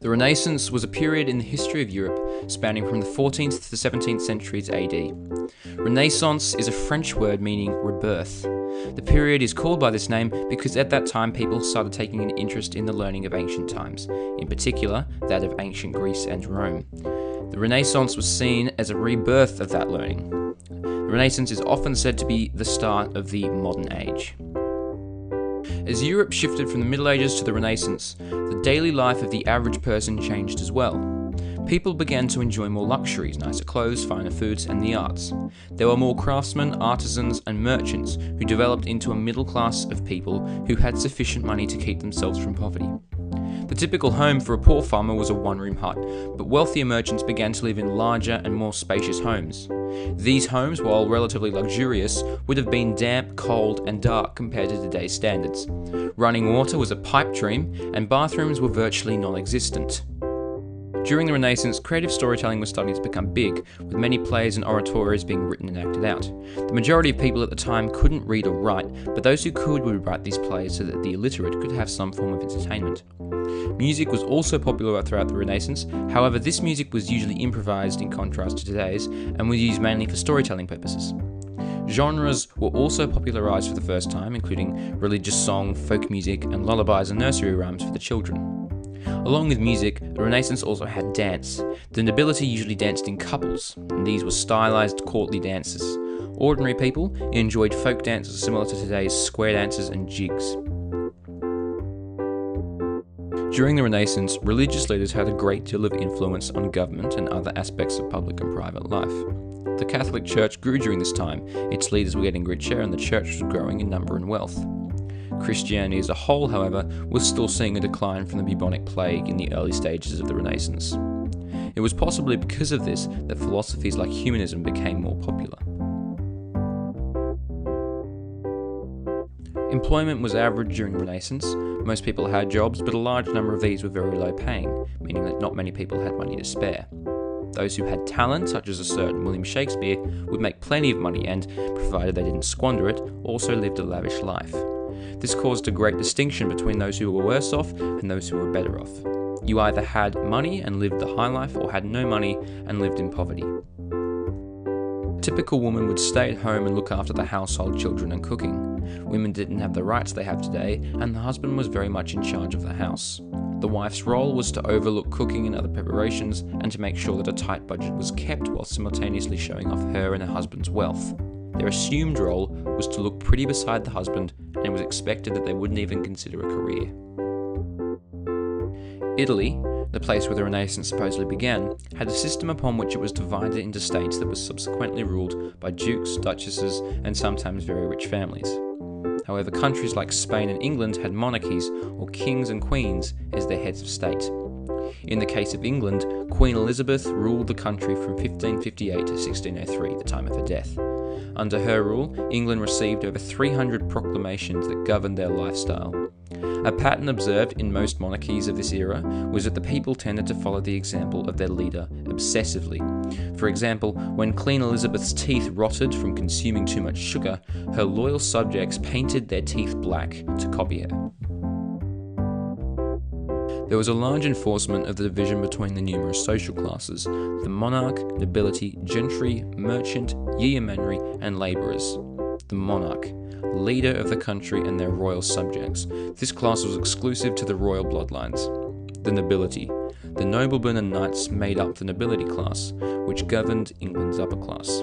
The Renaissance was a period in the history of Europe spanning from the 14th to the 17th centuries AD. Renaissance is a French word meaning rebirth. The period is called by this name because at that time people started taking an interest in the learning of ancient times, in particular that of ancient Greece and Rome. The Renaissance was seen as a rebirth of that learning. The Renaissance is often said to be the start of the modern age. As Europe shifted from the Middle Ages to the Renaissance, the daily life of the average person changed as well. People began to enjoy more luxuries, nicer clothes, finer foods, and the arts. There were more craftsmen, artisans, and merchants who developed into a middle class of people who had sufficient money to keep themselves from poverty. The typical home for a poor farmer was a one room hut, but wealthier merchants began to live in larger and more spacious homes. These homes, while relatively luxurious, would have been damp, cold, and dark compared to today's standards. Running water was a pipe dream, and bathrooms were virtually non existent. During the Renaissance, creative storytelling was starting to become big, with many plays and oratories being written and acted out. The majority of people at the time couldn't read or write, but those who could would write these plays so that the illiterate could have some form of entertainment. Music was also popular throughout the Renaissance, however, this music was usually improvised in contrast to today's and was used mainly for storytelling purposes. Genres were also popularized for the first time, including religious song, folk music, and lullabies and nursery rhymes for the children. Along with music, the Renaissance also had dance. The nobility usually danced in couples, and these were stylized courtly dances. Ordinary people enjoyed folk dances similar to today's square dances and jigs. During the Renaissance, religious leaders had a great deal of influence on government and other aspects of public and private life. The Catholic Church grew during this time, its leaders were getting richer, and the church was growing in number and wealth. Christianity as a whole, however, was still seeing a decline from the bubonic plague in the early stages of the Renaissance. It was possibly because of this that philosophies like humanism became more popular. Employment was average during Renaissance. Most people had jobs, but a large number of these were very low paying, meaning that not many people had money to spare. Those who had talent, such as a certain William Shakespeare, would make plenty of money and, provided they didn't squander it, also lived a lavish life. This caused a great distinction between those who were worse off and those who were better off. You either had money and lived the high life, or had no money and lived in poverty. A typical woman would stay at home and look after the household, children, and cooking. Women didn't have the rights they have today, and the husband was very much in charge of the house. The wife's role was to overlook cooking and other preparations and to make sure that a tight budget was kept while simultaneously showing off her and her husband's wealth. Their assumed role was to look pretty beside the husband, and it was expected that they wouldn't even consider a career. Italy, the place where the Renaissance supposedly began, had a system upon which it was divided into states that was subsequently ruled by dukes, duchesses, and sometimes very rich families. However, countries like Spain and England had monarchies, or kings and queens, as their heads of state. In the case of England, Queen Elizabeth ruled the country from 1558 to 1603, the time of her death. Under her rule, England received over 300 proclamations that governed their lifestyle. A pattern observed in most monarchies of this era was that the people tended to follow the example of their leader obsessively. For example, when Queen Elizabeth's teeth rotted from consuming too much sugar, her loyal subjects painted their teeth black to copy her. There was a large enforcement of the division between the numerous social classes the monarch, nobility, gentry, merchant, yeomanry, and labourers. The monarch, leader of the country and their royal subjects. This class was exclusive to the royal bloodlines. The nobility, the noblemen and knights made up the nobility class, which governed England's upper class.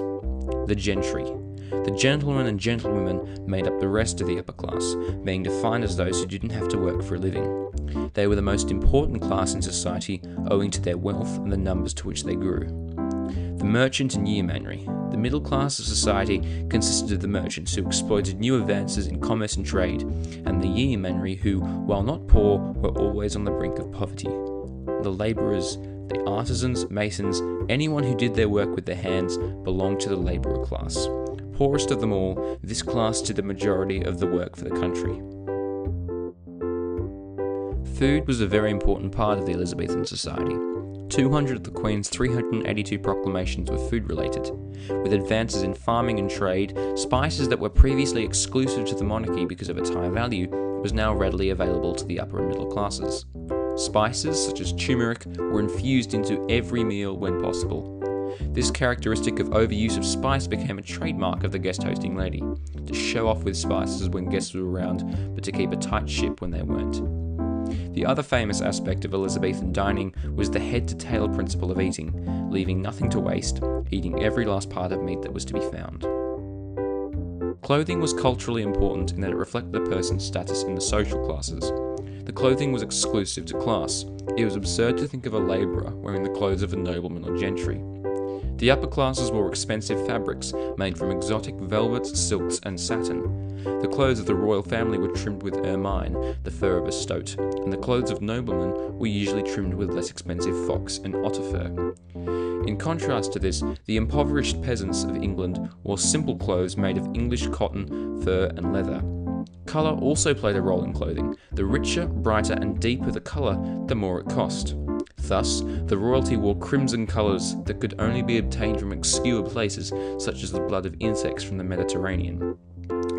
The gentry, the gentlemen and gentlewomen made up the rest of the upper class, being defined as those who didn't have to work for a living. They were the most important class in society owing to their wealth and the numbers to which they grew. The merchant and yeomanry. The middle class of society consisted of the merchants who exploited new advances in commerce and trade, and the yeomanry who, while not poor, were always on the brink of poverty. The labourers, the artisans, masons, anyone who did their work with their hands belonged to the labourer class. Poorest of them all, this class did the majority of the work for the country. Food was a very important part of the Elizabethan society. 200 of the Queen's 382 proclamations were food related. With advances in farming and trade, spices that were previously exclusive to the monarchy because of its high value was now readily available to the upper and middle classes. Spices, such as turmeric, were infused into every meal when possible. This characteristic of overuse of spice became a trademark of the guest hosting lady to show off with spices when guests were around, but to keep a tight ship when they weren't. The other famous aspect of Elizabethan dining was the head to tail principle of eating, leaving nothing to waste, eating every last part of meat that was to be found. Clothing was culturally important in that it reflected the person's status in the social classes. The clothing was exclusive to class. It was absurd to think of a labourer wearing the clothes of a nobleman or gentry. The upper classes wore expensive fabrics made from exotic velvets, silks, and satin. The clothes of the royal family were trimmed with ermine, the fur of a stoat, and the clothes of noblemen were usually trimmed with less expensive fox and otter fur. In contrast to this, the impoverished peasants of England wore simple clothes made of English cotton, fur, and leather. Colour also played a role in clothing. The richer, brighter, and deeper the colour, the more it cost. Thus, the royalty wore crimson colours that could only be obtained from obscure places, such as the blood of insects from the Mediterranean.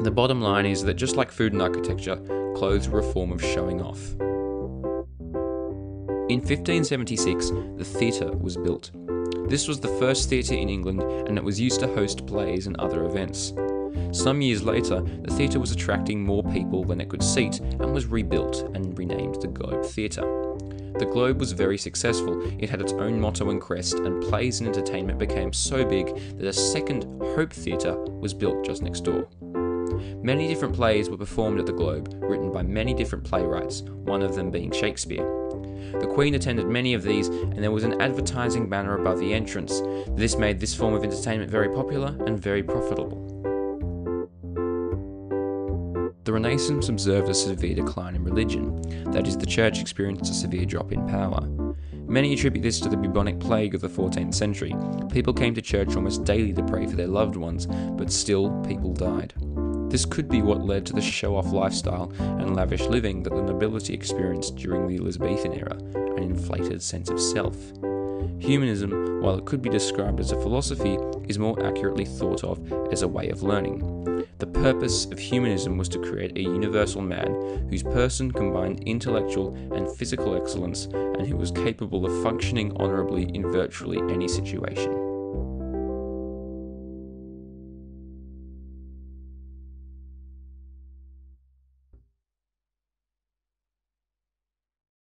The bottom line is that just like food and architecture, clothes were a form of showing off. In 1576, the theatre was built. This was the first theatre in England and it was used to host plays and other events. Some years later, the theatre was attracting more people than it could seat and was rebuilt and renamed the Globe Theatre. The Globe was very successful. It had its own motto and crest, and plays and entertainment became so big that a second Hope Theatre was built just next door. Many different plays were performed at the Globe, written by many different playwrights, one of them being Shakespeare. The Queen attended many of these, and there was an advertising banner above the entrance. This made this form of entertainment very popular and very profitable. The Renaissance observed a severe decline in religion, that is, the Church experienced a severe drop in power. Many attribute this to the bubonic plague of the 14th century. People came to church almost daily to pray for their loved ones, but still people died. This could be what led to the show off lifestyle and lavish living that the nobility experienced during the Elizabethan era, an inflated sense of self. Humanism, while it could be described as a philosophy, is more accurately thought of as a way of learning. The purpose of humanism was to create a universal man whose person combined intellectual and physical excellence and who was capable of functioning honourably in virtually any situation.